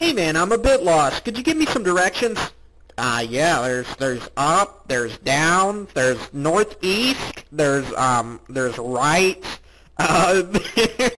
Hey man, I'm a bit lost. Could you give me some directions? Uh, yeah, there's, there's up, there's down, there's northeast, there's, um, there's right, uh,